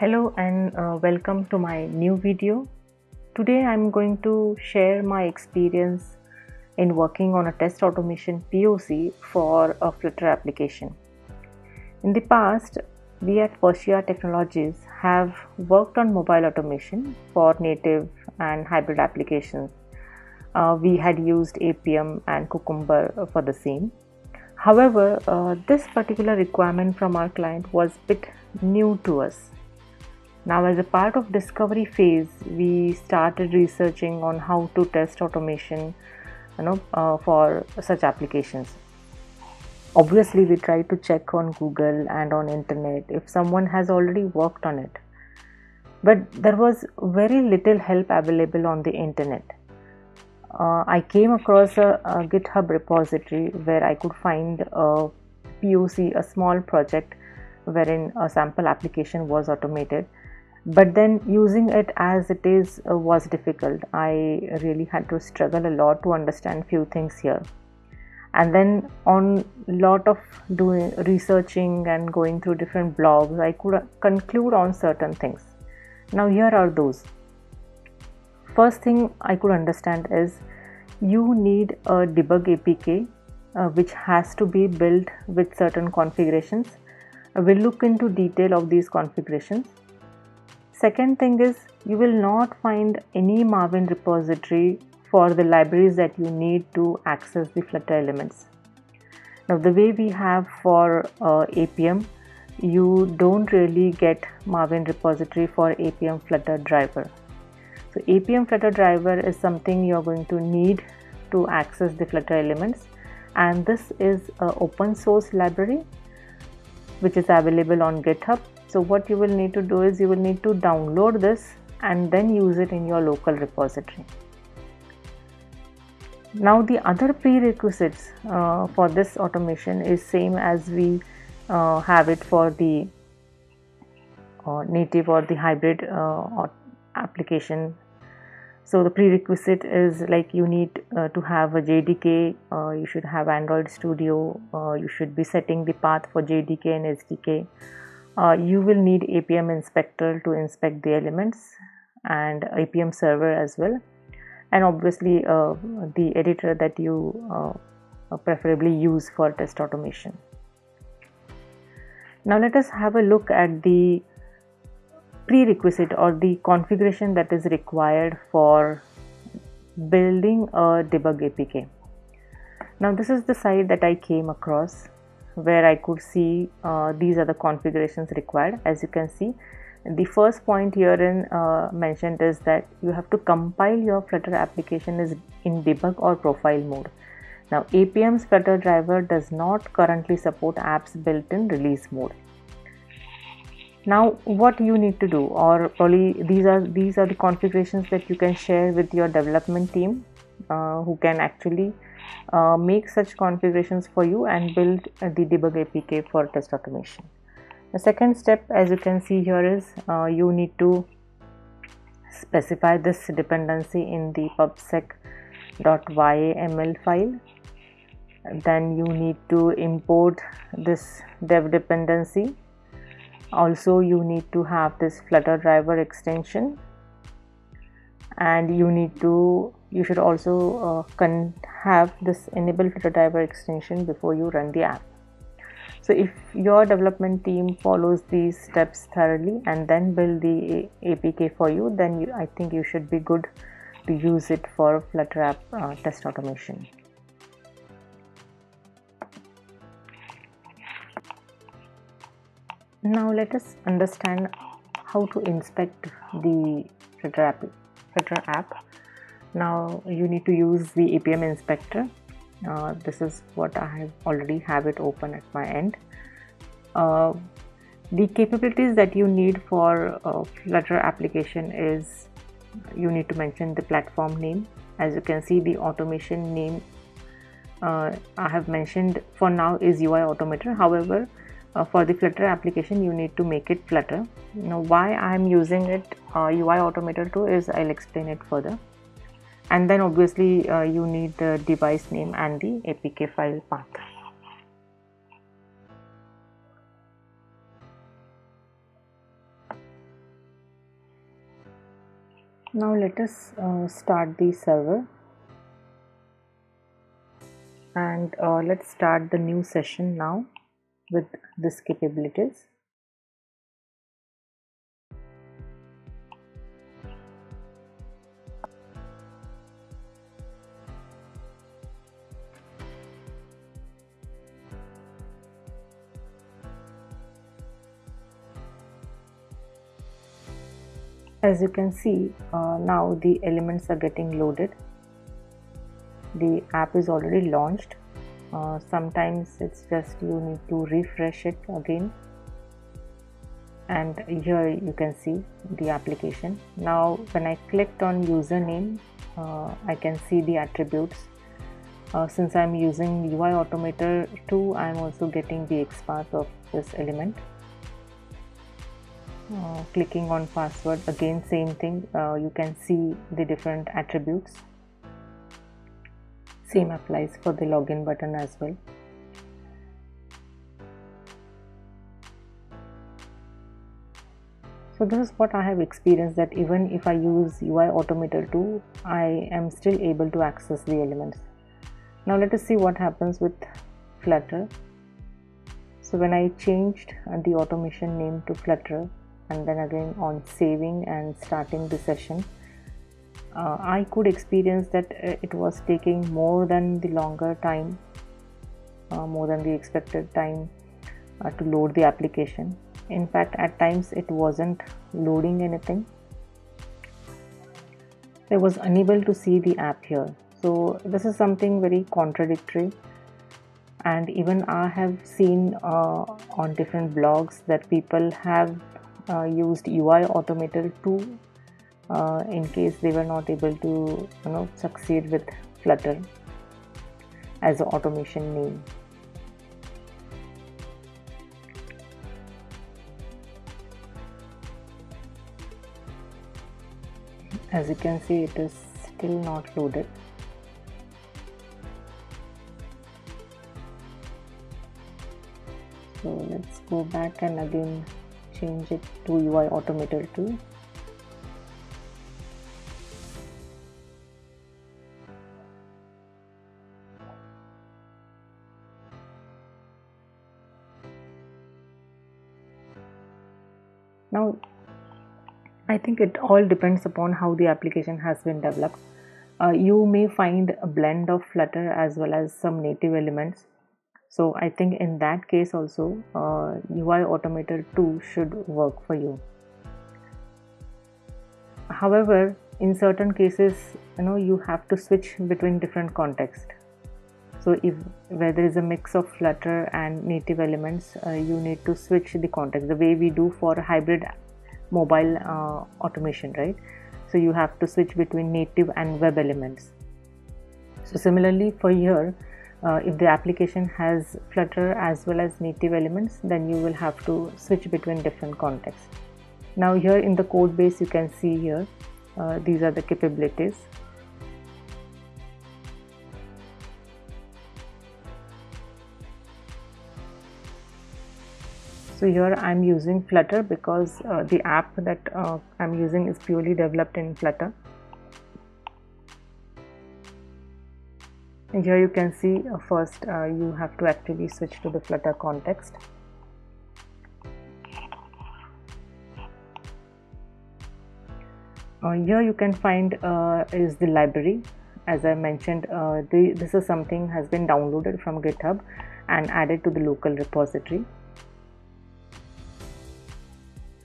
Hello and uh, welcome to my new video. Today I'm going to share my experience in working on a test automation POC for a Flutter application. In the past, we at Pertia Technologies have worked on mobile automation for native and hybrid applications. Uh, we had used Appium and Cucumber for the same. However, uh, this particular requirement from our client was a bit new to us. Now, as a part of discovery phase, we started researching on how to test automation, you know, uh, for such applications. Obviously, we try to check on Google and on internet if someone has already worked on it. But there was very little help available on the internet uh, I came across a, a, GitHub repository where I could find a POC, a small project wherein a sample application was automated. But then using it as it is uh, was difficult. I really had to struggle a lot to understand few things here. And then on lot of doing researching and going through different blogs, I could conclude on certain things. Now here are those first thing I could understand is you need a debug APK uh, which has to be built with certain configurations. I will look into detail of these configurations. Second thing is you will not find any Maven repository for the libraries that you need to access the Flutter elements. Now the way we have for uh, Appium, you don't really get Maven repository for Appium Flutter driver. So Appium Flutter driver is something you're going to need to access the Flutter elements and this is an open source library which is available on GitHub. So what you will need to do is you will need to download this and then use it in your local repository. Now the other prerequisites uh, for this automation is same as we uh, have it for the uh, native or the hybrid uh, application so the prerequisite is like you need uh, to have a jdk uh, you should have android studio you should be setting the path for jdk and sdk uh, you will need Appium inspector to inspect the elements and appium server as well. And obviously uh, the editor that you uh, preferably use for test automation. Now let us have a look at the prerequisite or the configuration that is required for building a debug APK. Now this is the site that I came across where I could see uh, these are the configurations required as you can see. The first point herein uh, mentioned is that you have to compile your flutter application is in debug or profile mode. Now appium's flutter driver does not currently support apps built in release mode. Now what you need to do or probably these are these are the configurations that you can share with your development team uh, who can actually uh, make such configurations for you and build the debug apk for test automation. The second step as you can see here is uh, you need to specify this dependency in the pubspec.yaml file. Then you need to import this dev dependency. Also you need to have this flutter driver extension and you need to you should also uh, have this enable driver extension before you run the app so if your development team follows these steps thoroughly and then build the apk for you then you, i think you should be good to use it for flutter app uh, test automation Now let us understand how to inspect the Flutter app. App. Now you need to use the Appium inspector. Uh, this is what I have already have it open at my end. Uh, the capabilities that you need for a Flutter application is you need to mention the platform name. As you can see, the automation name uh, I have mentioned for now is UI Automator. However, uh, for the flutter application you need to make it flutter. Now why i am using it uh, ui automator 2 is i'll explain it further. And then obviously uh, you need the device name and the apk file path. Now let us uh, start the server. And uh, let's start the new session now with this capabilities as you can see uh, now the elements are getting loaded. The app is already launched uh, sometimes it's just you need to refresh it again. And here you can see the application. Now when I clicked on username uh, I can see the attributes. Uh, since I'm using UI Automator 2 I'm also getting the XPath of this element. Uh, clicking on password again same thing. Uh, you can see the different attributes same applies for the login button as well. So this is what I have experienced that even if I use UI Automator 2 I am still able to access the elements. Now let us see what happens with Flutter. So when I changed the automation name to Flutter and then again on saving and starting the session uh, I could experience that uh, it was taking more than the longer time uh, more than the expected time uh, to load the application. In fact at times it wasn't loading anything. I was unable to see the app here. So this is something very contradictory. And even I have seen uh, on different blogs that people have uh, used UI Automator 2 uh, in case they were not able to you know succeed with Flutter as an automation name. As you can see it is still not loaded. So let's go back and again change it to UI Automator 2. I think it all depends upon how the application has been developed. Uh, you may find a blend of Flutter as well as some native elements so I think in that case also uh, UI Automator 2 should work for you. However, in certain cases, you know, you have to switch between different contexts. So if where there is a mix of Flutter and native elements, uh, you need to switch the context the way we do for hybrid mobile uh, automation, right? So you have to switch between native and web elements. So similarly for here, uh, if the application has flutter as well as native elements then you will have to switch between different contexts now here in the code base you can see here uh, these are the capabilities so here I'm using flutter because uh, the app that uh, I'm using is purely developed in flutter. And here you can see uh, first uh, you have to actually switch to the flutter context. Uh, here you can find uh, is the library. As I mentioned the, this is something has been downloaded from github and added to the local repository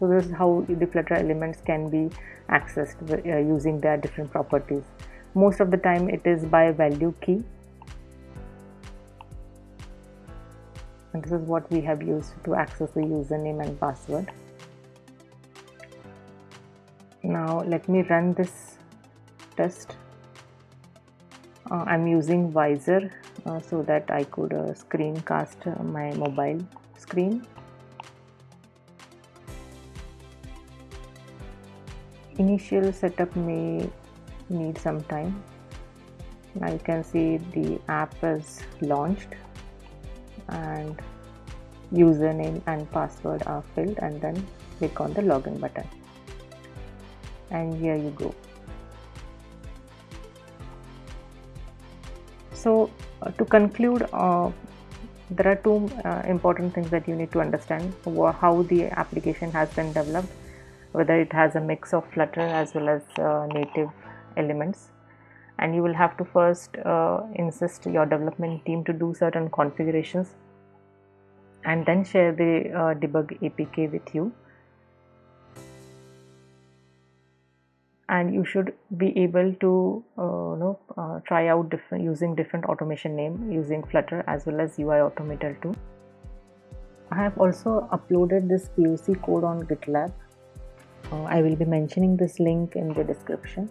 so this is how the flutter elements can be accessed uh, using their different properties. Most of the time it is by value key. And this is what we have used to access the username and password. Now let me run this test. Uh, I'm using Vysor uh, so that I could uh, screencast my mobile screen initial setup may need some time. Now you can see the app is launched and username and password are filled and then click on the login button. And here you go. So uh, to conclude uh, there are two uh, important things that you need to understand how the application has been developed whether it has a mix of flutter as well as uh, native elements. And you will have to first uh, insist your development team to do certain configurations and then share the uh, debug apk with you. And you should be able to uh, you know uh, try out different using different automation name using flutter as well as ui automator too. I have also uploaded this poc code on gitlab uh, i will be mentioning this link in the description